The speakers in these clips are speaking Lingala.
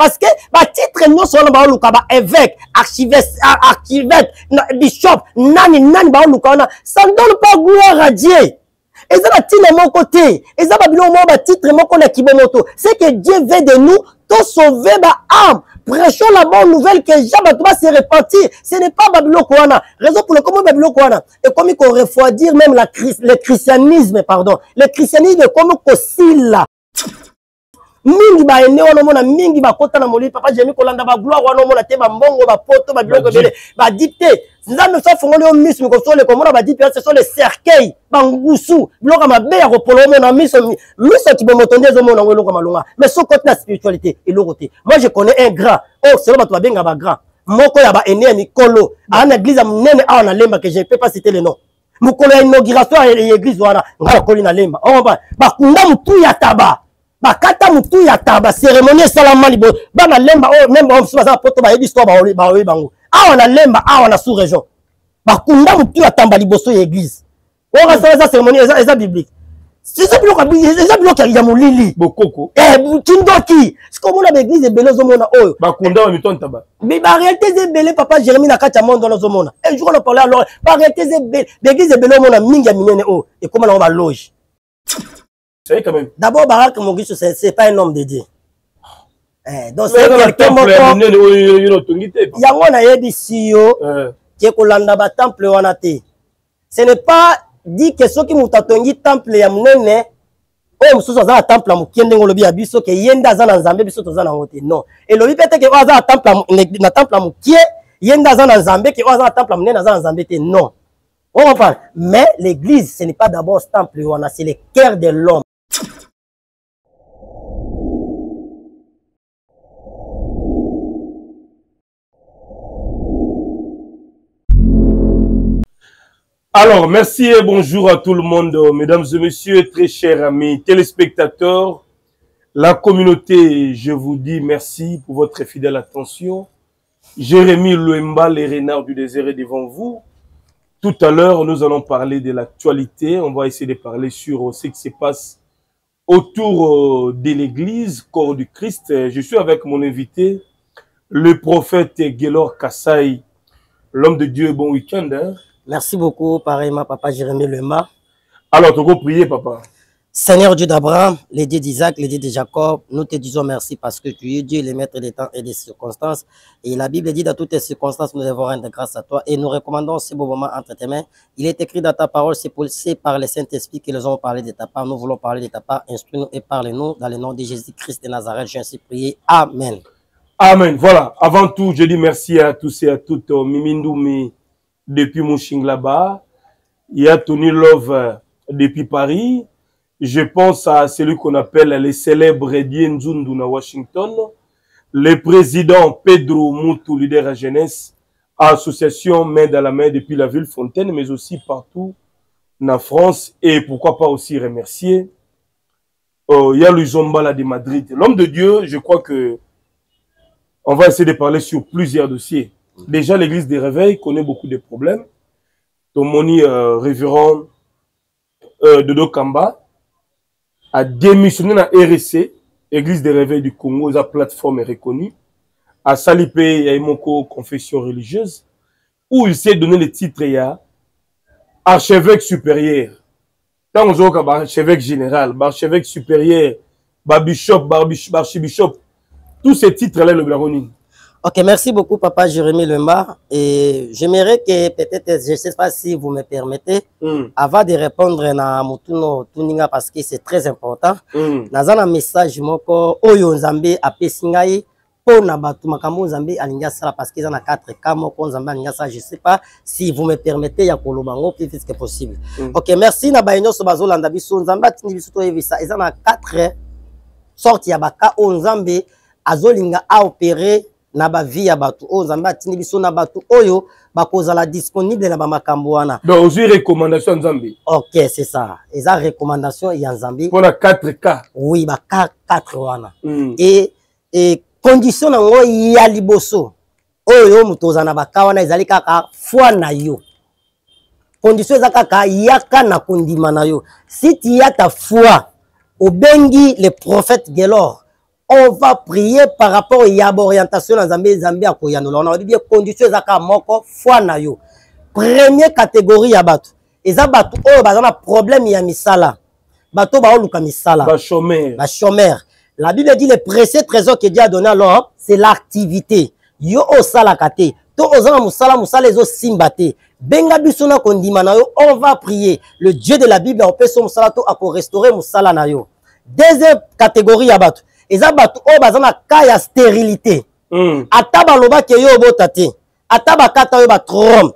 parce que batitre nyonso wana baoluka baévêque archiveste archivete bishop nani nani baoluka wana ça ne donne pas gloire à dieu eza na ntina moko te eza babiloko moko batitre moko na kibomoto c'est que dieu veut de nous tosauve baame prêchons la bonne nouvelle que jean bato base repentir ce n'est pas babiloko wana raison pour lekomi babiloko wana ekomi korefroidir même la, le christianisme pardon le christianisme ekomi kosila mingi baende wana omona mingi bakota na molili papa jemi kolanda bagloire wana omona te bambongo bapoto babiloko ebele badip te nzambe so afongoli yo miso mikosoleka omona badip ya seso le cercueil bangusu biloko ya mabe ya kopolo omona miso miso ya kibomoto nde ezomona yango eloko ya malonga mais so kote na spiritualité eloko te moi je connais un grand oyo oh, selo bato babenga bagrand moko ya baene ya mikolo aa na eglise ya monene awa na lemba ke je peux pas citer le nom mokolo ya inauguration ya eglise wana ngai nakoli na lemba okomprendre oh, bakunda motu ya taba bakata motu ya taba seremoni esalama liboso bana lemba oyo oh, meme bango mosusu baza na poto bayebi sikoyo baoyebi bango awa na lemba awa na sous région bakunda motu ya tamba liboso ya eglise oyo oh, kasala eza seremoni eza biblique eza biloko eza biloko ya molili bokoko eh, kindoki sikoyo omona baeglise ebele ozomona oyo bakunda wa mito ntaba barealité eza ebele papa jérémi na kati ya monde wana ozomona eh, jour na parle alors barealité eza ebele baeglise ebele omona mingi ya minene oyo ekoma nango baloge d'abord barak mogisu c'est pas un homme de dieu eh, donc c'est quelqu'un moko yango nayebisi yo ke kolanda batemple wana te ce n'est pas dit que soki moto atongi temple ya monene oyo mosusu aza na temple ya moke ndenge olobi ya biso ke ye nde aza na nzambe biso toza nango te non elobi mpe te ke oyo aza na temple ya moke ye nde aza na nzambe ke oyo aza na temple ya monene aza na nzambe te non on comprend mais l'église ce n'est pas d'abord temple wana c'est le cœur de l'homme Alors, merci et bonjour à tout le monde, mesdames et messieurs, très chers amis téléspectateurs, la communauté, je vous dis merci pour votre fidèle attention. Jérémy Louemba, les renards du désert est devant vous. Tout à l'heure, nous allons parler de l'actualité. On va essayer de parler sur euh, ce qui se passe autour euh, de l'église, corps du Christ. Je suis avec mon invité, le prophète Gélor Kassai. L'homme de Dieu, bon week-end. Hein. Merci beaucoup, pareillement, Papa Jérémy Lema. Alors, tu prier, Papa. Seigneur Dieu d'Abraham, les dieux d'Isaac, les dieux de Jacob, nous te disons merci parce que tu es Dieu, le maître des temps et des circonstances. Et la Bible dit dans toutes les circonstances, nous devons rendre grâce à toi et nous recommandons ce beau moment entre tes mains. Il est écrit dans ta parole, c'est par le Saint-Esprit qu'ils ont parlé de ta part. Nous voulons parler de ta part. Instruis-nous et parle-nous dans le nom de Jésus-Christ de Nazareth. Je ainsi prié. Amen. Amen. Voilà. Avant tout, je dis merci à tous et à toutes. Euh, Mimindoumi depuis Mouching là-bas. Il y a Tony Love euh, depuis Paris. Je pense à celui qu'on appelle les célèbres Edien à Washington. Le président Pedro Mutu, leader à jeunesse, association main dans la main depuis la ville Fontaine, mais aussi partout en France. Et pourquoi pas aussi remercier euh, il Zombala de Madrid. L'homme de Dieu, je crois que on va essayer de parler sur plusieurs dossiers. Déjà, l'église des réveils connaît beaucoup de problèmes. Tomoni, euh, révérend euh, dodo kamba a démissionné na rsc église de réveil du congo eza plateforme reconnue asali mpe ya ye moko confession religieuse où il s'est donné le titre ya archevêque supérieur ntango ozoyoka baarchevêque général baarchevêque supérieur ba bishop ba archibishop tous ces titres là elobi nango nini Ok, merci beaucoup, papa Jérémy Lemba. Et j'aimerais que peut-être, je ne sais pas si vous me permettez, mm. avant de répondre à Mutuno Tuninga, parce que c'est très important, mm. dans un message, moko, Oyo Nzambe a Pessingaï, mpo na bato makambo oyo nzambe alingi asala parce que eza na 4 cas moko nzambe alingi asala je sais pas si vous me permettez ya koloba yango plus vite que possible mm. ok merci na baye nyonso bazolanda biso nzambe atindi biso toyebisa eza na 4 sorte ya baka oyo nzambe azolinga aopere na bavie ya bato oyo nzambe atindi biso na bato oyo bakozala disponible na bamakambo wana donc ozwi recommandation ya nzambe ok c'est ça eza recommandation ya nzambe mpona 4 cas oui baka 4 wana mm. et e condition na ngo ya liboso oyo yo moto oza na baka wana ezali kaka foi na yo condition eza kaka yaka na kondima na yo si tu ya ta foi obengi le prophète gelor on va prier par rapport ya baorientation na nzambe nzambe akoyanola wana babibi condition eza kaka moko foi na yo premier catégorie ya bato eza bato oyo baza na problème ya misala bato baoluka misala bachomeur la bible dit le précieux trésor que dieu a donné à l'homme c'est l'activité yo osalaka te to oza na mosala mosala ezosimba te benga biso na kondima na yo on va prier le dieu de la bible akopesa yo mosala to akorestaure mosala na yo deuxième catégorie ya bato eza bato oyo baza na cas ya stérilité mm. ata balobaki yo obota te ata bakata yo batrome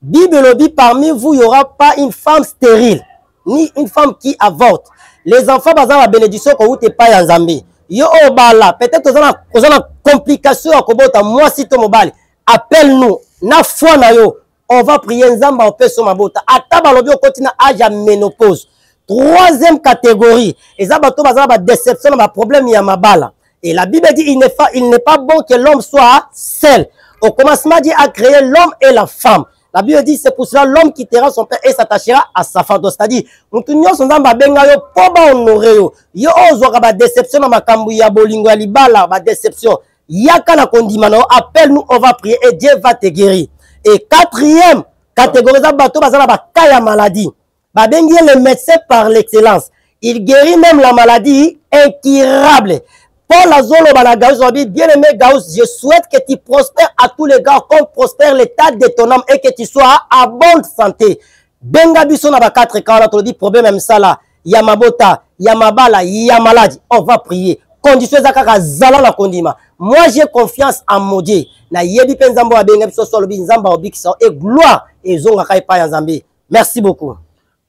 Bible elobi parmi vous il y aura pas une femme stérile ni une femme qui avorte. Les enfants baza ba bénédiction ko ute pa ya Nzambe. Yo oyo bala peut-être oza na oza na complication ya kobota mwasi to mobali. Appelle nous na foi na yo. On va prier Nzambe opesa mabota. Ata balobi okoti na âge ya ménopause. Troisième catégorie, eza bato baza na ba déception na ba problème ya mabala. Et la Bible dit, il n'est pas, il n'est pas bon que l'homme soit seul. Au commencement, Dieu a créé l'homme et la femme. La Bible dit, c'est pour cela l'homme quittera son père et s'attachera à sa femme. Donc, c'est-à-dire, mutu nyonso nzambe abenga yo po bahonore yo. Yo ozwaka badéception na makambo ya bolingo ya libala, badéception. Yaka na kondima na yo, appelle-nous, on va prier et Dieu va te guérir. Et quatrième catégorie, eza bato baza na baka ya maladie. babengi ye le médecin par l'excellence il guérit même la maladie incurable Paul Azoloba la Gauss a dit, bien-aimé Gauss, je souhaite que tu prospères à tous les gars comme prospère l'état de ton âme et que tu sois à bonne santé. Benga biso na ba quatre camps là, tu dis problème même ça là, ya mabota, ya mabala, ya malade, on va prier. Condition eza kaka zala na kondima. Moi j'ai confiance en mon Dieu. Na yebi pe Nzambe abenga biso solo bi Nzambe obikisa et gloire ezonga kai pa ya Nzambe. merci beaucoup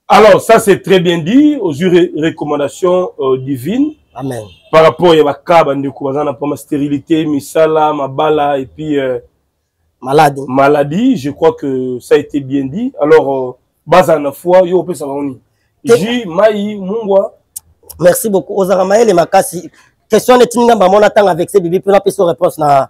alors ça c'est très bien dit ozwi recommandation euh, divine amen par rapport ya bakaa bandeko baza na mpama stérilité misala mabala et puis euh, maladie maladie je crois que ça a été bien dit alors euh, bazala na foi yo opesa bango nini jus mai mungwa merci beaucoup ozalaka mayele makasi question neti ngambo amona ntango avec se bibi mpe napesa réponse na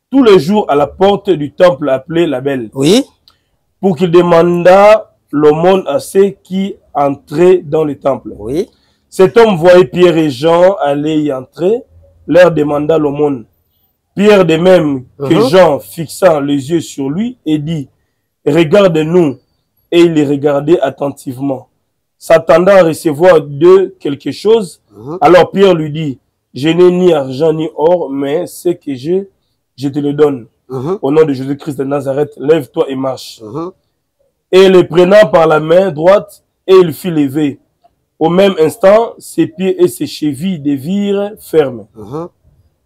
tous les jours à la porte du temple appelé la Belle. Oui. Pour qu'il demandât l'aumône à ceux qui entraient dans le temple. Oui. Cet homme voyait Pierre et Jean aller y entrer, leur demanda l'aumône. Pierre de même que uh-huh. Jean, fixant les yeux sur lui, et dit, regarde-nous. Et il les regardait attentivement. S'attendant à recevoir d'eux quelque chose, uh-huh. alors Pierre lui dit, je n'ai ni argent ni or, mais ce que j'ai, je te le donne. Uh-huh. Au nom de Jésus-Christ de Nazareth, lève-toi et marche. Et le prenant par la main droite, et il fut levé. Au même instant, ses pieds et ses chevilles devirent fermes. Mm -hmm.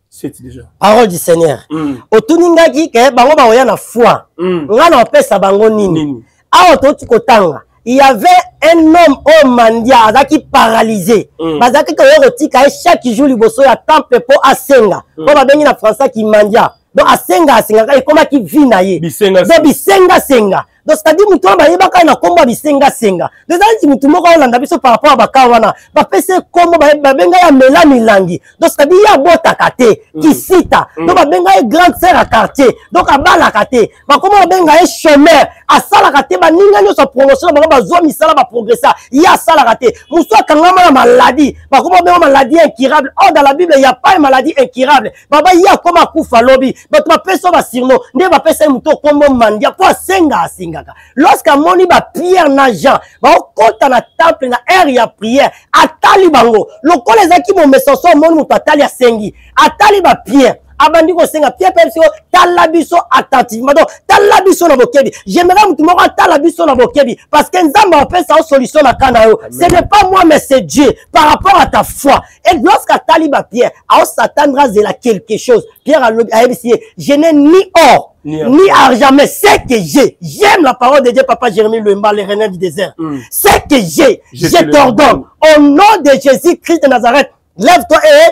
C'est déjà. Parole du Seigneur. Mm. Au otuningaki ke bango baoya na foi mm. nga na opesa bango nini awa touti kotanga il y avait un homme oyo mandia azalaki paralyse mm. bazalaki koya kotika ye chaque jour liboso ya temple mpo asenga mpo mm. babengi na français kimandia donc asenga asengaka ekomaki vie na ye donc bisengasenga donc c'est-à-dire motu wana bayebaka na nkombo ya bisengasenga donc eza neti motu moko aolanda biso par rapport ya bakaa wana bapesi ye nkombo babenga ye amela milangi donc c'est-à-dire ye abotaka te mm. kisita mm. donc babenga ye grande sœur ya quartier donc abalaka te bakoma babenga ye chômeur asalaka te baninga nyonso aprononce na bango bazwa misala baprogressa ye asalaka te mosusu akangama na maladi bakoma babenga maladi incurable or dans la bible ya pas maladi incurable baba ye akoma akufa lobi bato bapesi yo basirno nde bapesa ye moto okombo mandia mpo asenga asengaka lorsque amoni bapierre na jean baokota na temple na heure ya prière atali bango lokola ezalaki momesanso amoni moto atali asengi atali ba pierre abandi kosenga pierre mpe siko tala biso attentivement donc tala biso na bokebi j'aimerais motu moko atala biso na bokebi parce que nzambe apesa yo solution na ka na yo ce n'est pas moi mais c'est dieu par rapport à ta foi et lorsque atali ba pierre ao s'attendre azela quelque chose pierre alobi ayebisi ye je n'ai ni or ni, ni argent mais ce que j'ai j'aime la parole de dieu papa jérémie lemba le renard du désert mm. ce que j'ai je, je t'ordonne au nom de jésus christ de nazareth lève-toi et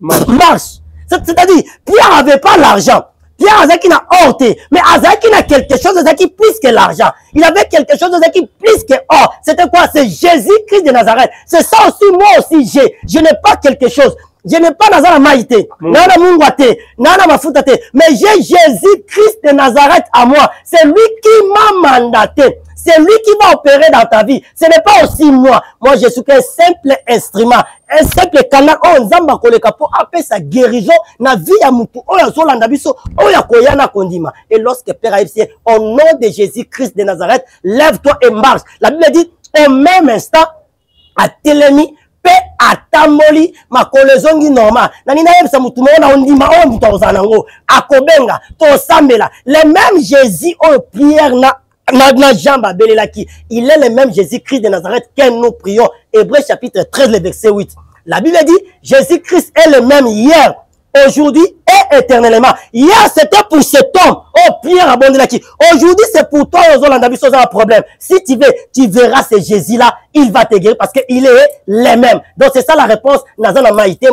marche. C'est-à-dire, Pierre n'avait pas l'argent. Pierre Azaki n'a honte. Mais Azaki n'a quelque chose Azaki plus que l'argent. Il avait quelque chose qui plus que or. Oh, c'était quoi? C'est Jésus-Christ de Nazareth. C'est ça aussi, moi aussi, j'ai. Je n'ai pas quelque chose. Je n'ai pas Nazareth maïté, nana nana mais j'ai Jésus-Christ de Nazareth à moi. C'est lui qui m'a mandaté. C'est lui qui va opérer dans ta vie. ce n'est pas aussi moi moi je suis qu'un simple instrument un simple canal oyo oh, nzambe akoleka mpo apesa guérison na vie ya motu oyo oh, azolanda biso oyo oh, akoya na kondima et lorsque père ayebisi ye au nom de jésus christ de nazareth lève toi et marche la bible dit au même instant atelemi mpe atamboli makolo ezongi normal nani nayebisa motu moko na ondima oyo moto akozala nango akobenga tosambela le même jésus oyo priere na il est le même Jésus-Christ de Nazareth que nous prions. Hébreu chapitre 13, le verset 8. La Bible dit, Jésus-Christ est le même hier, aujourd'hui et éternellement. Hier, c'était pour cet homme. Oh, Pierre qui Aujourd'hui, c'est pour toi, Ozolanda un problème. Si tu veux, tu verras ce Jésus-là, il va te guérir parce qu'il est le même. Donc, c'est ça la réponse. Nazana Maïté,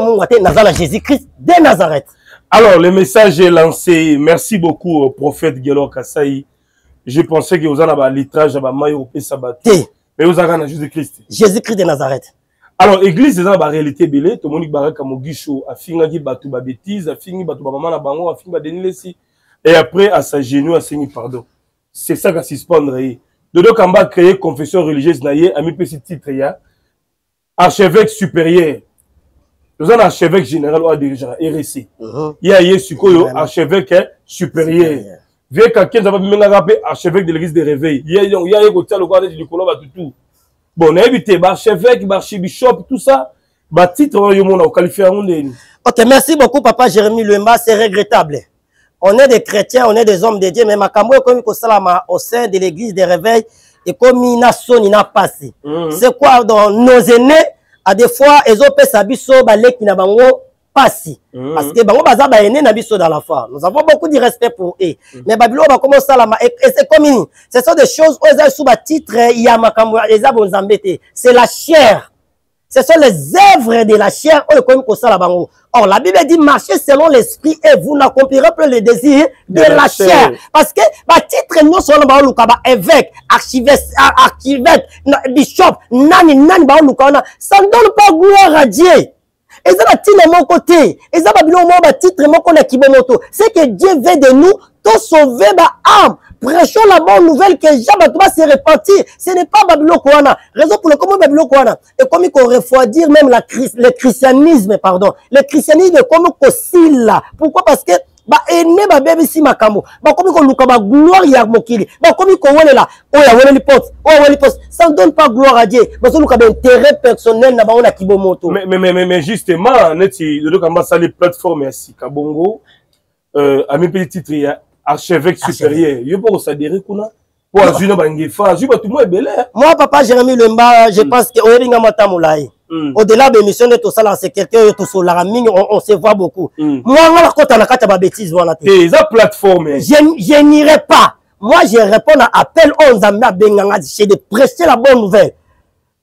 Jésus-Christ de Nazareth. Alors, le message est lancé. Merci beaucoup, au prophète Gelo Kassai je pensais que oza na ba litrage ya ba mayi opesa ba te mais oza kana Jésus Christ Jésus Christ de Nazareth alors église eza na ba réalité ebele tomoni baraka mogisho afingaki bato ba bêtise afingi bato ba mama na bango afingi ba Denis Lessi et après à sa genou asengi pardon c'est ça ka suspendre ye Dodo Kamba a créé confession religieuse na ye amipesi titre ya archevêque supérieur toza na archevêque général oyo adirigeaka rsi uh-huh. ye aye sikoyo archevêque eh, supérieur vie kakenza bamemengaka mpe archevêque de l'église de réveil ye donc ye aye kotia lokola neti likolo bato tout bon nayebi te baarchevêque baarchibishop tout ça batitre oyo omona okalifie yango ndeni ok merci beaucoup papa jérémi luemba c'est regrettable on est des chrétiens on est des hommes de dieu mais makambo oyo ekomi kosalama au sein de l'église de réveil ekomi na soni na pasi mm -hmm. c'est quoi dans nos aînés à des fois ezopesa biso baleki na bango pasi mm -hmm. parce que bango baza baene na biso dans la foi nous avons beaucoup de respect pour eux mm -hmm. mais babilo bakoma osalama ekomi nini ce sont des choses oyo eza lisusu batitre ya makambo eza bonzambe te c'est la chair ce sont les œuvres de la chair oyo ekomi kosala bango or la bible dit marcher selon l'esprit et vous n'accomplirez plus les désirs de, de la, la chair. chair parce que batitre nyonso wana baoluka baévêque archivêque bishop nani nani baoluka wana ça ne donne pas gloire à dieu eza na ntina moko te eza babiloko moko batitre moko na kibomoto ce que dieu veut de nous to sauver ba âme pression la bonne nouvelle que ja bato ba se repentir ce n'est pas babiloko wana raison pour lekomi babiloko wana ekomi ko refroidir même la, le christianisme pardon le christianisme ekomi kosila pourquoi parce que baene babebisi makambo bakomi koluka bagloire ya mokili bakomi kowelela oyo aweleli poste oyo aweleli poste ça ne donne pas gloire à dieu bazoluka baintérêt personnel na bango na kibomoto mais, mais, mais, mais justement neti lodokamba asali plateforme ya sika bongo euh, amipeli titre ya archevêque supérieur yo mpo kosadere kuna mpo azwi na bangefa azwi bato mwa ebele moi papa jérémi lemba je mm. pense ke oyebi nga mata molai Mm. au-delà de émission nde tosalaka securité oyo tosolaka mingi on se voit beaucoup mm. moi nga nakota na kati ya babétise wana te eh, eza plateforme je n'irai pas moi je réponds à appel oyo nzambe abenga nga chez de prêcher la bonne nouvelle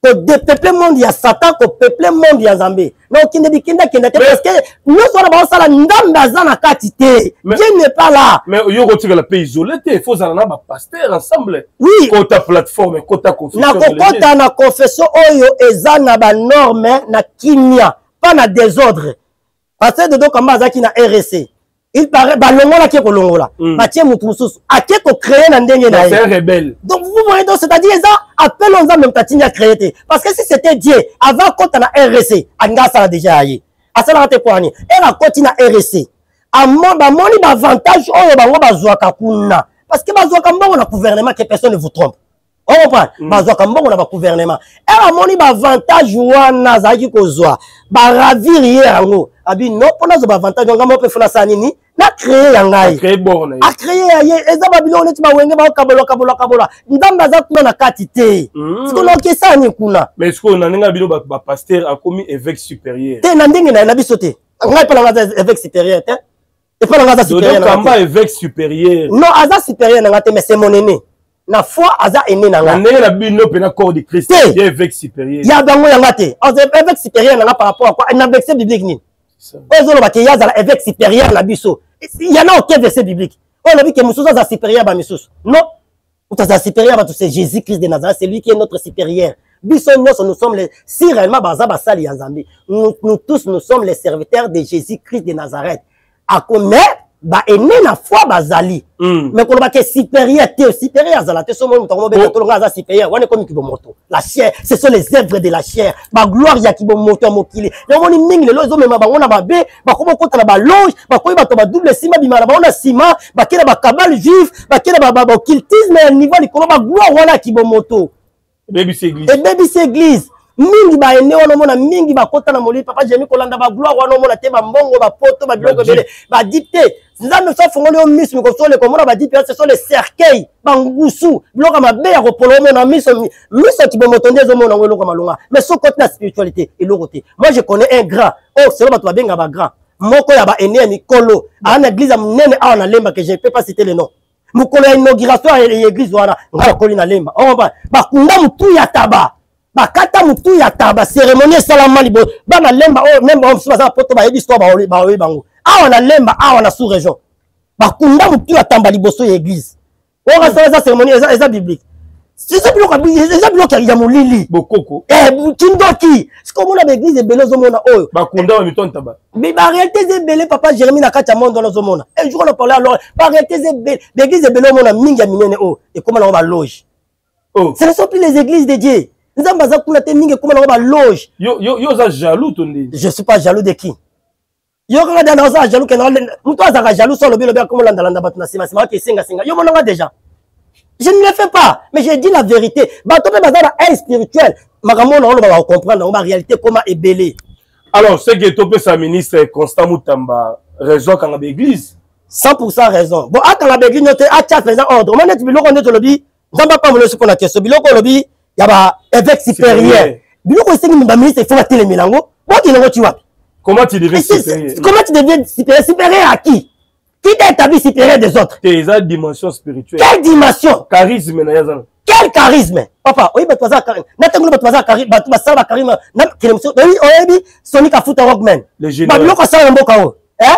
kodepeple monde ya satan kopeple monde ya nzambe na okende bikendakenda te parce que nyonso wana baosala nzambe aza na kati te dieu n'est pas là mais yo kotikala mpe isole te faut ozala na bapaster ensemble oui kota plateforme kota confession na kokota na confession oyo eza na banorme na kimia pas na desordre pasteur dodo kamba azalaki na rc il paraît balongolaki ekolongola mm. batie motu mosusu ake kocreye na ndenge na ye donc vous voyez donc c'est-à-dire eza appel o nzambe moto atindi acreye te parce que si c'était dieu avant akota na rc alinga asala deja ya ye asalaka te mpo ani ere akoti na rc bamoni baavantage oyo bango bazwaka kuna parce que bazwaka mbongo na gouvernement que personne ne vous trompe okompane mm. bazwaka mbongo na baguvernema ere amoni baavantage wana azalaki kozwa baravir ye yango abi no mpo nazwa baavantage yango moko mpe fona sa nini na créer ya ngai a créer ya ye eza babiloko neti bawenge baokabola kabola kabola nzambe aza kuna na kati te mm. sikoyo naokesani kuna mais sikoyo na ndenge ya bino bapaster akomi évêque supérieur te na ndenge na ye na biso te ngai mpe nanga aza évêque supérieur te epa na nga aza supérieur na nga te évêque supérieur non aza supérieur na nga te mais c'est mon aîné na foi aza aîné na nga ndenge na bino mpe na corps de christ ye évêque supérieur ya bango ya nga te évêque supérieur na nga par rapport à quoi na verset biblique nini oyo ezoloba ke ye azala évêque supérieur na biso yana oke verset biblique oyo olobi ke mosusu aza supérieur ba misusu non Kutu azala supérieur bato c'est Jésus Christ de Nazareth, c'est lui qui est notre supérieur. Biso nyonso nous sommes les si réellement baza basali ya Nzambe. Nous, nous tous nous sommes les serviteurs de Jésus Christ de Nazareth. Ako mais ba aîné na foi bazali. Mm. Mais koloba ke supérieur te, supérieur azala te somo mutu akomobe oh. tolonga aza supérieur. Wana ekomi kibomoto. La chair, ce sont les œuvres de la chair. Ba gloire ya kibomoto ya mokili. Yango ni mingi lelo ezomema bango na babe bakoma kokota na balonge bakomi bato ya badouble nsima bimaka na bango na nsima bake na bakabale juif bake na baoccultisme ya niveau ya likolo bagloire wana ya kibomoto ebebisi eglise mingi baende wana omona mingi bakota na molili papa jemi kolanda bagloire wana omona te bambongo bapoto babiloko ebele badip te nzambe so afongoli yo miso mikosoleka omona badip ya seso le cercueil bangusu biloko ya mabe ya kopolo omona miso miso ya kibomoto nde ezomona yango eloko ya malonga mais soki koti na spiritualité eloko te moi je connais un grand oyo oh, selo bato babenga ba grand moko ya baene ya mikolo aa na eglize ya monene awa na lemba ke je ne peux pas citer le nom mokolo ya inauguration ya eglize wana ngai nakoli na lemba okomba bakunda motu ya taba bakata motu ya taba seremoni esalama libo bana lemba oyo oh, meme bango mosusu baza na poto bayebi histoire baoyebi bango awa na lemba awa na sous région bakunda motu ya tamba liboso ya eglize oyo asala eza cérémonie eza eza biblique eza biloko eza biloko ya molili bokoko eh, kindoki soki omona baeglise ebele ozomona oyo bakunda wa mitonta ba mais baréalité eza ebele papa jérémi na kati ya monde wana ozomona un jour on a parlé alors baréalité eza ebele baeglise ebele omona mingi ya minene oyo ekoma nango baloge oh. ce ne sont plus les églises de dieu nzambe aza kuna te mingi ekoma nango baloge yo oza jaloux to nde je suis pas jaloux de qui yo kaka dana ozala jaloux kena moto azalaka jaloux so alobi lobi akomi olandalanda bato na nsima nsima oke esengasenga yo monanga déjà je ne le fais pas mais je dis la vérité bato mpe baza na aile spirituel makambo oyo naoloba bakocomprendre yango baréalité ekoma ebele alors seke topesa ministre constant mutamba raison akanga baeglise 100 pourcent raison bon akanga baeglise nio te atia mpenza ordre omoni neti biloko nde tolobi nzambe apambola osi mpo na question biloko olobi ya ba évêque supérieur biloko esengi baministre ifo batelemela yango bokende yango ti wapi comment tu deviens supérieur comment tu deviens supérieur supérieur à qui qui t'a établi supérieur des autres te eza dimension spirituelle quelle dimension charisme na yazana quel charisme papa oyebi bato baza charisme natango bato baza bato basala ba charisme na kele mosusu oyebi sonic afuta rockman babiloko asala na mboka oyo eh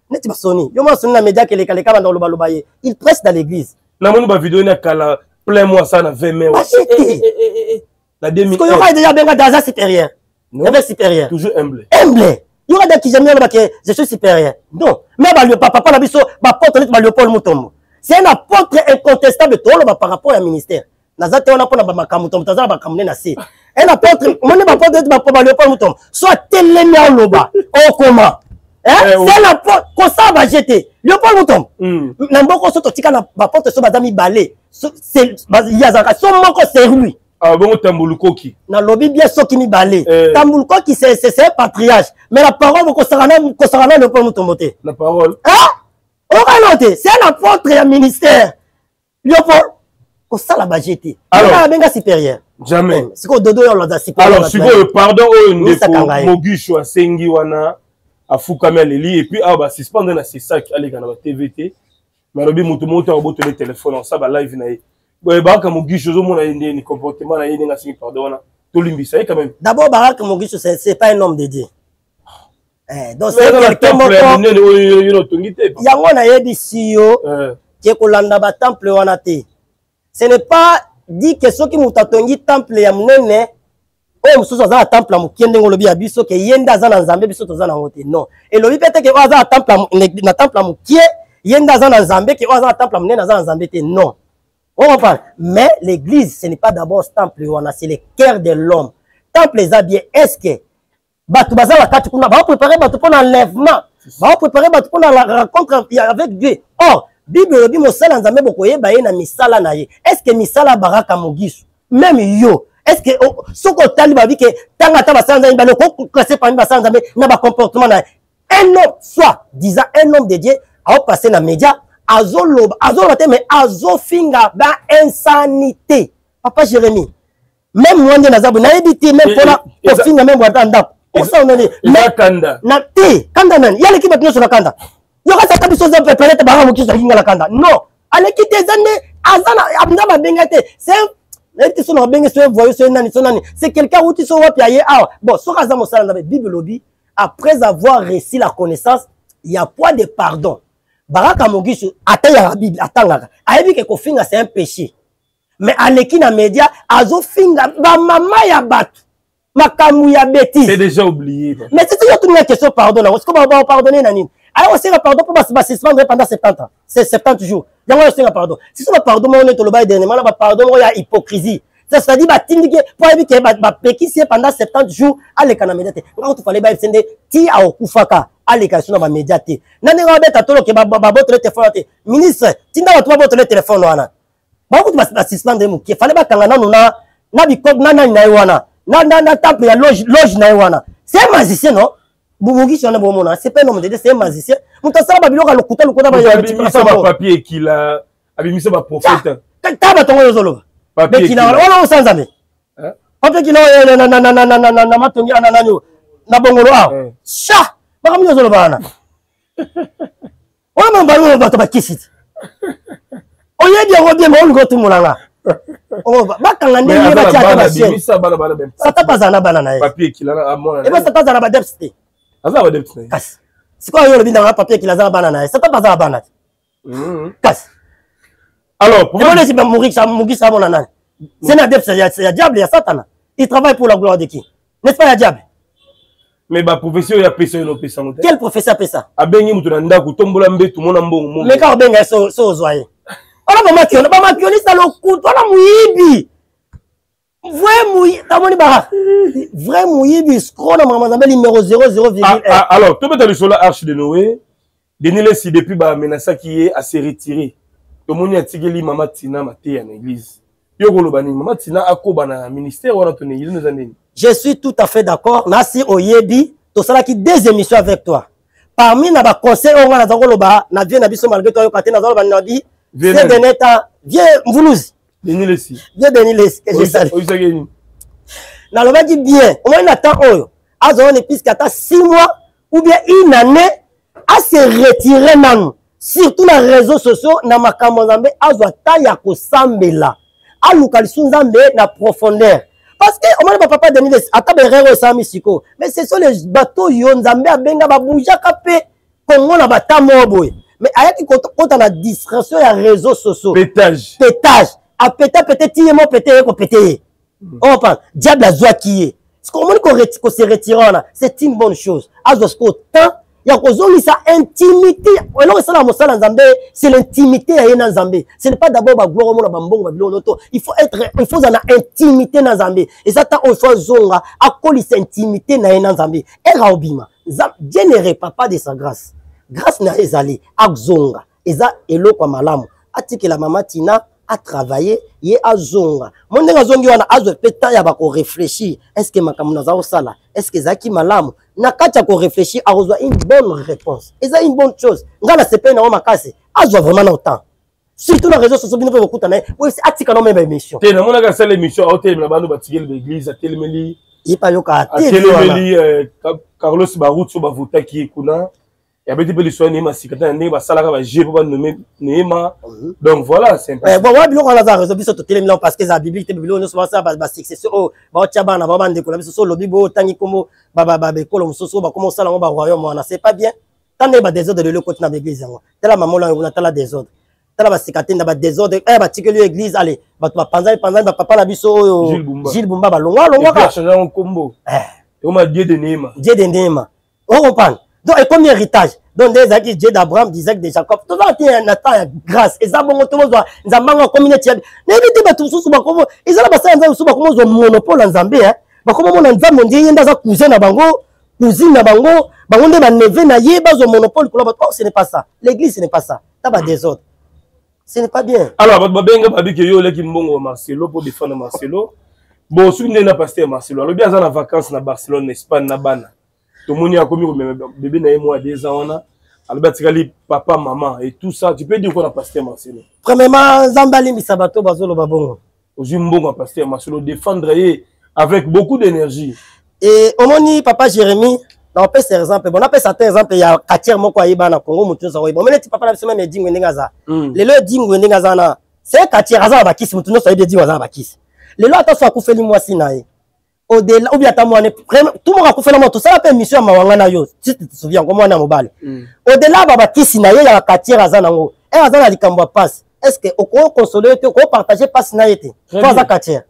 neti basoni yo mwa soni na media kelekaleka banda kolobaloba ye il presse dans l'église namoni bavideo na kala plein mois sa na 20 mai achete eh, eh, eh, na 2000 deja benga daza supérieur avec supérieur toujours humble humble yo kada kijami wana bake je suis supérieur non mais balio papa na biso baporte neti baliopaul mutombo c'est un apôtre incontestable toloba par rapport ya ministère naza te wana mpona bamakambo to moto aza na makambo ne na se un apôtre omoni bapotre ete bapo baleopola moto so atelemi aloba okoma eh, eh, sela kosala baje te leopola moto hmm. na mboko so totika na bapotre so baza mibale ye azalaka so moko c'est lui Ah, bongo tambulukoki nalobi bien soki mibale eh. tambulukoki c'est patriage mais la parole bokosaka na leopola motombo te la parole ah? okano te c'est un apôtre ya ministère yoko kosala baje te abenga supérieur jamais eh, sikoyo dodo oyo olanda alors sikoyo pardon oyo ndeko mogisho asengi wana afukami aleli epuis awa basuspendre na sesaki aleka na batv te me alobi moto moko ntango botole telefone osa balive na ye boye baraka mogisho ozomona ye ndeni comportement na ye ndenge asengi pardon wana tolimbisa ye quand même d'abord baraka mogisho c'est pas un homme de dieu Eh, donc c'est quelqu'un moko yango nayebisi yo eh. ke kolanda batemple wana te ce n'est pas dit ke soki moto atongi temple ya monene oyo mosusu aza na temple ya moke ndenge olobi ya biso ke ye nde aza na nzambe biso toza na yango te non elobi mpe te ke oyo aza na temple ya moke ye nde aza na nzambe ke oyo aza na temple ya monene aza na nzambe te non okomprendre mais l'église ce n'est pas d'abord temple wana c'est le cœur de l'homme temple eza bien est ce que bato baza na kati kuna baoprépare bato mpo na enlèvement baoprépare bato mpo na la rencontre avec dieu or bible elobi mosala ya nzambe bokoyeba ye na misala na ye est ce que misala ya baraka mogisu meme yo est ce que oh, soki otali babi ke ntanga ata basala nzambe bale okoklase parmi basala nzambe na bacomportement na ye un homme soit disant un homme de dieu aopasse na média azoloba azoloba te mais azofinga ba insanité papa jérémie meme mwa nde naza boye nayebi te meme mpona kofinga meme bwata ndako osanoli na te kanda nani ye aleki bato nyonso na kanda yoka saka biso oza planete banga mokisi aleki nga na kanda non aleki te eza nde aza nzambe abenga te se nayebi te so na babenge so evoyo so enani so nani se quelqu'un auti so wapi aye awa bon soki aza mosala nzambe bible lobi après avoir réussi la connaissance ya poids de pardon baraka mogisu ateyaka bible atangaka ayebi ke kofinga c'est un péché mais aleki na media azofinga bamama ya bato makambo ya betise déjà oublié mais titi yo tuni na question pardon nango siko bapardonne na nini aya kosenga pardon mpo basuspendre pendant 70 ans 70 jours yango ayosenga pardon siso bapardon moko nde tolobaki dernièrement na bapardon moko ya hypocrisie c'est-à-dire batindiki mpo ayebi ke bapekisi ye pendant 70 jours aleka na media te nga kutu fale bayebisi nde ti akokufaka aleka lisu na bamedia te na ndenge babeta toloke babotole telefone te ministre tinda bato babotole telefone wana bango kutu basuspendre ye moke fale bakanga nano na na bikod na nani na ye wana na, na, na temple ya loge, loge na ye wana se magicien no bobongisi wana bomona se pe nomo dede se magicien moto asala babiloko ya lokuta lokuta baabimisa bapapie ekila abimisa baprofete ta batongo oyo ozoloba bekila wana wana osanza me papie ekila oyo na matongi ana nani na bongolo awa sha makambo nini ozoloba wana oyo mambali oyo bato bakisi ti oyebi yango bie ma olingi otumola nga oh, bakanga nde ye batya ata basiene sata mpe azala na bana na ye eba sata azala na badeps te kasi sikoyo yo olobi ndanga papier kila aza na bana na ye sata mpe aza na bana te mm-hmm. kasi emonesi bamugisa amona nani se na deps ya diable ya satana il travaille pour la gloire de qui n'est-ce pas ya diable mais ba professeur ya pesa yo pesa ngo quel professeur pesa abengi mutu na ndaku tombola mbetu mona mbongo mo mais ka obenga so so ozwa ye ona ba makiona ba makiona sa lokutu ona muyibi vrai muyi tamoni ba vrai muyibi scroll na mama zambe numéro 00,1 ah, ah, alors to beta lisolo arche de Noé Denis Lessi depuis ba menasaki ye a se retirer. Tomoni atikeli mama Tina mateya na église. Yo koloba nini mama Tina akoba na ministère wana to nini eza nini? Je suis tout à fait d'accord. Nasi oyebi tosalaki deux émissions avec toi. Parmi na ba conseils oyo ngana zako loba na vie na biso malgré toi yo kate na zalo ba na bi c'est de neta vieux mvuluzi. Denis Lessi. Vieux Denis Lessi que je salue. Oyo saki nini? Na lobaki bien. Omoni na temps oyo. Azo on est plus qu'à 6 mois ou bien une année ase retire nanu surtout na réseau sociaux na makambo ya nzambe azwa ta ya kosambela aluka lisu nzambe na profondeur parce que omoni bapapa deniles ata berere oyo esalami sikoyo mais ce sont les bato oyo nzambe abenga babujaka mpe kongo na bata moko boye mais ayaki kota na distraction ya réseau sociaux petage petage apeta pete ti ye mo pete ye kopete ye mm. oh, pa diable azwaki ye sikomoni kose retire wana c'est une bonne chose azwa sikoyo temps ya kozongisa intimité eloko esalaka mosala nzambe c'est l'intimité ya ye na nzambe ce n'est pas d'abord bagloire omona bambongo babiloko noto il faut être il faut ozala na intimité na nzambe eza ntango oyo faut azonga akolisa intimité na ye na nzambe ere obima dieu ne repart pas de sa grâce grâce na ye ezali azonga eza eloko ya malamu atikela mama tina atravaille ye azonga mo ndenge azongi wana azwa mpe temps ya bakoreflechir estce makambo naza kosala estce ezalaki malamu na kati ya koreflechir akozwa une bonne réponse eza une bonne chose ngai nasepeli nango makasi azwa vraiment nao temps surtout na réseau soso bino mpe bokuta na ye boyesi atika nao meme baémission te namonaka asala émission aotelemela bano batikeli baeglise atelemeli ye mpe ayokaka te atelemeli euh, carlos baruti oyo bavotaki ye kuna abeti mpe lisolo ya neema sika te na ndenge basalaka baje mpo banome neema mhm. donc voilà eh, wa biloko wana aza raison biso totelemi nao parce que eza biblique te biloko nyonso basala basuccession oyo oh, baotya bana bao bandeko na biso so olobi bo otangi nkombo baekolo mosusu oyo bakoma osala yango baroyaume wana c'est pas bien ta ndenge badesordre lelo ekoti na baeglise yango tala mamolo yango kuna tala desordre tala basika te na badesordre eh, batikeli yo église ale bato bapanzani panzani bapapa na biso oyo gile bumba balongwa alongwaka ekoma die de neema die de neema o comprendre donc ekomi héritage donc nde ezalaki dieu d'abraham d'isaac de jacob tozala te na temps ya grâce eza bongo te bozwa nzambe yango akomi neti ya nayebi te bato mosusu bakomo eza na basala nzambe mosusu bakomi ozwa monopole ya nzambe e bakomi omona nzambe ondie ye nde aza cousin na bango cousine na bango bango nde baneve na ye bazwa monopole kuna bato oh, ce n'est pas ça l'église ce n'est pas ça ta badésordre ce n'est pas bien alors bato babenga babi ke yo oleki mbongo ya marcelo mpo defendre marcelo bon soki nde na paster ya marcelo alobi aza na vacance na barcelone na espagne na bana tomoni akomi komema bebe na ye mwa deux ans wana alobi atikali papa mama et tout ça tu peux dire quoi na paster marcelo premièrement nzambe alimbisa bato bazoloba bongo ozwi mbongo ya pasteur masolo defendre ye avec beaucoup d'énergie e omoni papa jérémie nakopesa exemple bo napesa te exemple ya katiere moko ayeba na congo moto nyonso akoyeba omoni eti papa na biso meme edingwe ndenge aza hmm. lelo edingwe ndenge aza na se katiere aza na bakisi moto nyonso ayebi edingwe aza na bakisi lelo ata so akufeli mwasi na ye au-delà ou bien ata mwana tout moko akufela mwana tosala mpe émission ya mawanga na yo si tu te souviens yango mwana ya mobali mm. au-delà babakisi na ye ya bakatiere aza nango e eh, aza na likambo ya mpasi est ce que okoki konsole ye te okoki partage mpasi na ye te po aza katiere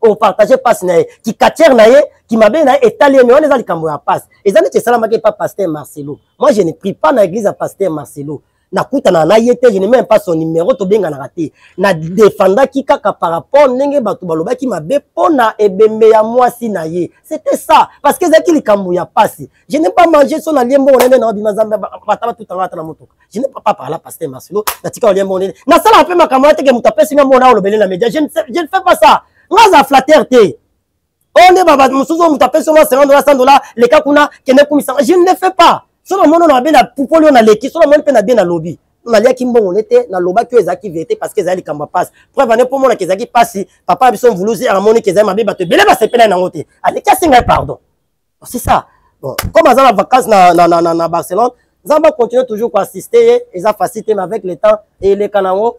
opartage mpasi na ye kikatiere na ye kimabe na ye etali ye me wana eza likambo ya mpasi eza neti esalamaki epa paster marcelo moi je ne prie pas na église ya paster marcelo nakutanaka na ye te je ne meme pas son numero tobenganaka te na defendaki kaka par rapport ndenge bato balobaki mabe mpo na ebembe ya mwasi na ye c'était ça parce que ezalaki likambo ya pasi je ne pas mange so nalie mbongo nende na babima zambe bata batutanga ata na motuka je ne pas pas parla pasteur marcelo natika olie mbongo nende nasalaka mpe makambo ya teke moto apesi nga mbongo na olobele na media je ne fais pas ça nga aza flatteur te oyo nde baba mosusu moto apesi yo mwa 50 dola 100 dola leka kuna kende kumisanga je ne le fais pas so namoni na mabe na pupoli oyo naleki so namoni mpe na bien nalobi naliaki mbongo ne te nalobaki oyo ezalaki verité parce que ezali likambo ya mpasi preuve ane mpo omonaka ezalaki mpasi papa na biso mvuluzi amoniki ezali mabe bato ebele basepelai nango te aleki asengai pardon c'est ça bon comme aza na vacance na, na, na, na, na barcelone nzambe acontinue toujours koassiste ye eza facile te mais avec le temps eleka nango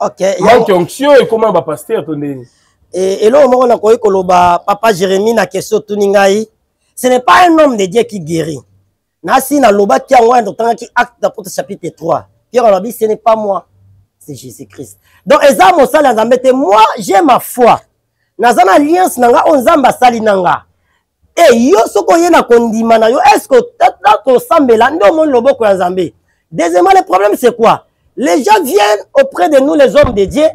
okay, manque onction ekoma ba pasteur to ndeni e, eloko moko nakoki koloba papa jérémie na question otuni ngai ce n'est pas un homme de dieu qui guérit nasi nalobaki yango wana totangaki acte d'apôtre chapitre 3 pierre alobi ce n'est pas moi c'est jésus christ donc eza mosali ya nzambe te moi j'ai ma foi naza na alliance na nga oyo nzambe asali na nga e eh, yo soki oye na kondima na yo estce kosambela nde omoni loboko ya nzambe deuxièmement le problème c'est quoi les gens viennent auprès de nous les hommes de dieu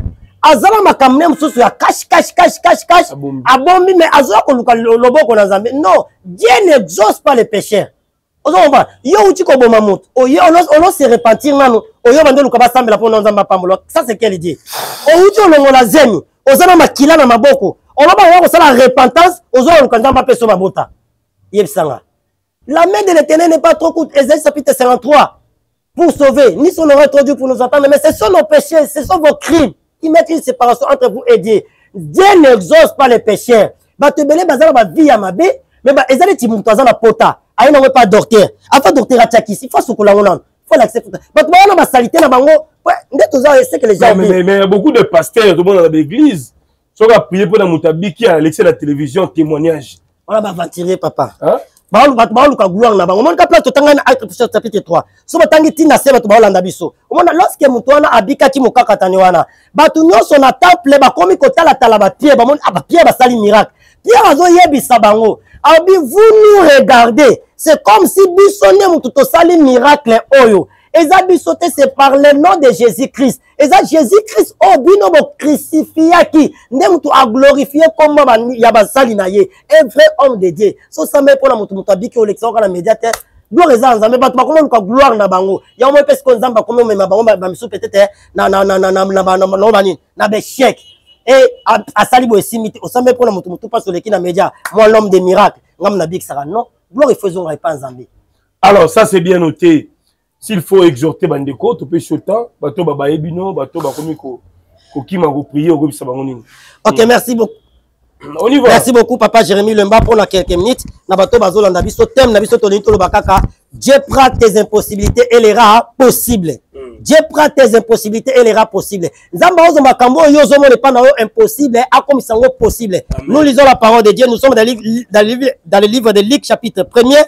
aza na makambo ne mosusu ya cash cash cash cash cash abombi mais azoya koluka loboko na nzambe non dieu n'exauce pas le pécheur ozo comprendre yo outi koboma moto oye ono se repentir nano oyo bande oluka basambela mpo na nzambe apambola ça c'est quelle idée outi olongola zemi oza na makila na maboko oloba oya kosala repentance ozoya oluka nzambe apeso mabota yebisanga la main de l'éternel n'est pas trop courte ezalisa pite 53 pour sauver, ni son aurait trop dur pour nous entendre, mais ce sont nos péchés, ce sont vos crimes qui mettent une séparation entre vous et Dieu. Dieu n'exauce pas les pécheurs. bato ebele baza na bavie ya mabe me eza neti moto aza na pota aye nango epa docteur afa docteur atiakisi fo asukola yango nano fo alakisa pota bato baya na basalite na bango nde toza eseke les gens mais, mais, mais, beaucoup de pasteurs tomonana baeglise soki aprie mpo na moto abiki alekisi na télévision témoignage wana baaventurier papa bato baoluka gloire na bango omonaka place totanga na acte chapitre 3 so batangi ntina se bato baolanda biso omona lorsque moto wana abikaki mokakatani wana bato nyonso na temple bakomi kotalatala bapie bamoni ah, bapie basali miracle pie bazoyebisa bango abi vous nous regardez c'est comme si biso nde moto tosali miracle oyo eza biso te c'est par le nom de jésus christ eza jésus christ oyo oh, bino bocrucifiaki nde moto aglorifie nkombo ya basali na ye un vrai homme de dieu so osambeli mpo na moto moto abiki olekisa kaka na média te gloire eza ya nzambe bato bakoma luka gloire na bango yango moi mpesi ko nzambe akomi omema bango bamisu peut-être nango banini na bechec e asali boye esimi te osambeli mpo na moto motu mpasi oleki na média moi l'homme de miracle ngambo nabikisaka non gloire efo ezonga epa nzambe alors ça c'est bien noté s'il faut exhorter bandeko topesi yo temps bato babaye bino bato bakomi kokima ko koprie okobisa bango nini ok mm. merci beaucoup On y va. Merci beaucoup, papa Jérémy Lemba, pour la quelques minutes. Nabato Bazolanda, biso thème, nabiso toni toloba kaka. Dieu prend tes impossibilités et les rats possibles. Mm. Dieu prend tes impossibilités et les rats possibles. Zamba ozo makambo yo zo mone pas na yo impossible, a hein, comme sango possible. Amen. Nous lisons la parole de Dieu, nous sommes dans, dans, dans le livre de Luc chapitre 1er.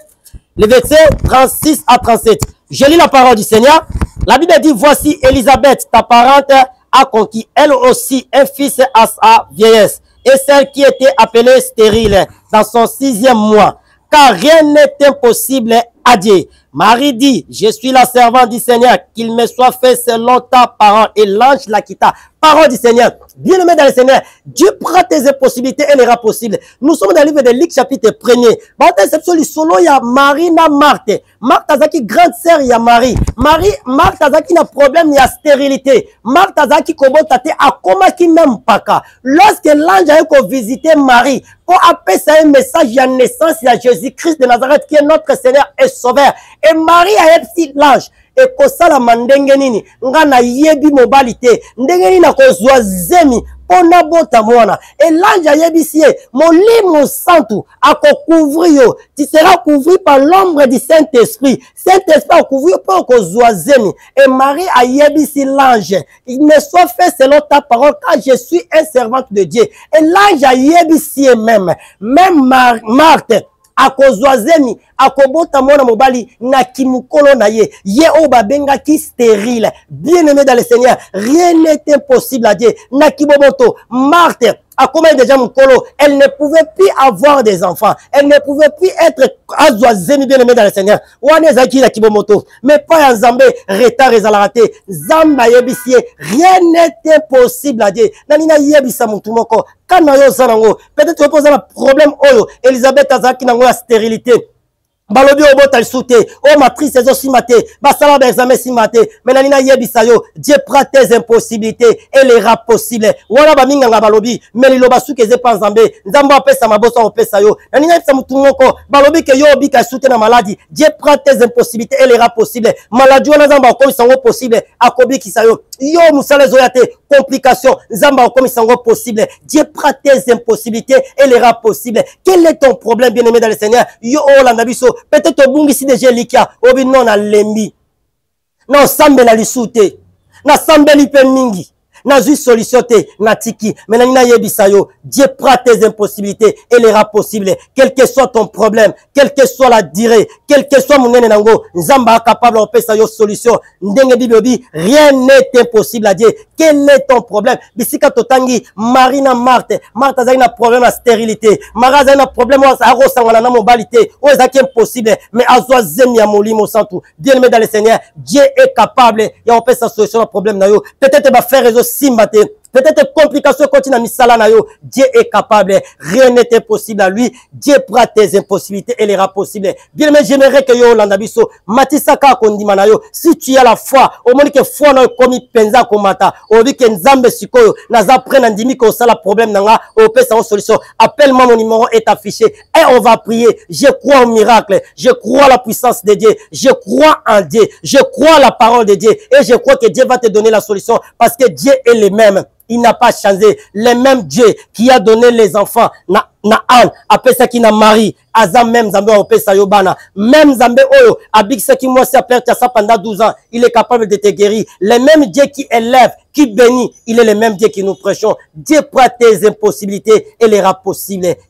les versets 36 à 37. Je lis la parole du Seigneur. La Bible dit, voici Elisabeth, ta parente, a conquis elle aussi un fils à sa vieillesse, et celle qui était appelée stérile dans son sixième mois, car rien n'est impossible à Dieu. Marie dit, je suis la servante du Seigneur, qu'il me soit fait selon ta parole. Et l'ange la quitta. Parole du Seigneur. Bien-aimé dans le Seigneur, Dieu prend tes impossibilités et les rend possibles. nous sommes dans le livre de Luc chapitre 1er baotesa biso lisolo ya marie na marthe marthe azalaki grande sœur ya marie marie marthe azalaki na problème ya stérilité marthe azalaki kobota te akomaki meme mpaka lorsque l'ange aye kovisite marie mpo apesa ye message ya naissance ya jésus christ de nazareth qui est notre seigneur et sauveur et marie ayebisi l'ange ekosalama ndenge nini nga nayebi mobali te ndenge nini nakozwa zemi mpo nabota mwana elanje ayebisi ye molimo santu akokouvri yo tu sera couvri par l'ombre du saint esprit saint esprit akokouvri yo mpo okozwa zemi e marie ayebisi lange ne soit fait selon ta parole car je suis un servante de dieu elanje ayebisi ye meme meme marthe akozwa zemi akobota mwana mobali na kimokolo na ye ye oyo babengaki sterile bien aimé dans le seigneur rien n'est impossible à dieu na kiboboto marte akomaki déjà mokolo elle ne pouvait plus avoir des enfants elle ne pouvait plus être azwa zemi bien aimé dans le seigneur wana ezalaki na kibomoto mais pa ya nzambe retard ezalaka te nzambe ayebisi ye rien n'est impossible à dieu nani nayebisa motu moko kani na yo oza nango peut-être yo mpe oza na problème oyo elizabeth azalaki nango ya stérilité balobi obota lisusu te oyo oh, matrice ezosimba te basala baexame esimba te mai nani nayebisa yo dieu prend tes impossibilités et les rap possible wana baminganga balobi mai liloba suki eza epa nzambe nzambe apesa maboso akopesa yo nani nayebisa motu moko balobi ke yo obika lisusu te na maladi dieu prend tes impossibilités et les rap possible maladi wana nzambe akokomisa yango possible akobikisa yo yo mosala ezoya te complication nzambe akokomisa yango possible dieu prend tes impossibilité et les rend possible quel est ton problème bien aimé dans le seigneur yo olanda biso peut-être obungisi déjà elikya obi non nalembi na osambela lisusu te nasambeli mpe mingi nazwi solution te natiki me nangi nayebisa yo dieu prend tes impossibilités et les rend possible quel que soit ton problème quel que soit la durée quel que soit monene na yango nzambe acapable akopesa yo solution ndenge bible elobi rien n'est impossible à dieu quel est ton problème bisika totangi marie na marte marte azalaki na problème ya stérilité marie azalaki na problème oyo akosangana na mobali te oyo ezalaki impossible mais azwa zemi ya molimo santu bien aimé dans le seigneur dieu est capable ya kopesa solution na problème na yo peut-être bafrère ezosimba te Peut-être complication quand tu n'as mis ça là, Dieu est capable. Rien n'est impossible à lui. Dieu prend tes impossibilités et les rend possibles. Bien mais j'aimerais que yo landabiso matisa ka kondima na yo. Si tu as la foi, au moins que foi na komi penza komata. Au dit que nzambe sikoyo naza prena ndimi ko sala problème nanga au pesa en solution. Appelle-moi mon numéro est affiché. et on va prier je crois au miracle je crois à la puissance de Dieu je crois en Dieu je crois à la parole de Dieu et je crois que Dieu va te donner la solution parce que Dieu est le même il n'a pas changé. Le même Dieu qui a donné les enfants na, na Anne, qui na Marie, Azam même Zambé au yo bana, même Zambé oyo oh, Moi qui à ça pendant 12 ans, il est capable de te guérir. Le même Dieu qui élève, qui bénit, il est le même Dieu qui nous prêchons. Dieu prête tes impossibilités et les rend possibles.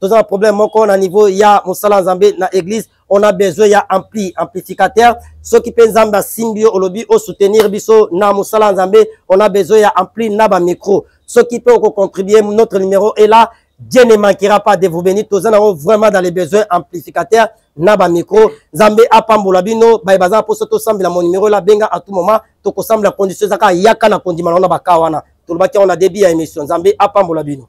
toza na problème moko na niveau ya mosala nzambe na église on a besoin ya ampli amplificateur soki mpe nzambe asimbi yo olobi osoutenir biso na mosala nzambe on a besoin ya ampli na bamicro soki mpe okocontribue notre numéro est là Dieu ne manquera pas de vous bénir. Tous en vraiment dans les besoins amplificateurs. Naba micro. Zambe apambola bino. Baye baza pour soto semble mon numéro la benga à tout moment. Toko semble la condition zaka yaka na kondima na bakawana. Tout le baki on a débit à émission. Zambe apambola bino.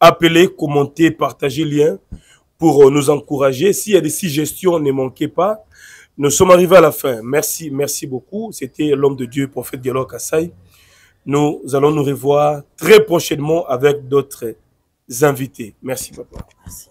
Appelez, commentez, partagez lien pour euh, nous encourager. S'il y a des suggestions, ne manquez pas. Nous sommes arrivés à la fin. Merci, merci beaucoup. C'était l'homme de Dieu, prophète Dialogue Kassai. Nous allons nous revoir très prochainement avec d'autres invités. Merci, papa. Merci.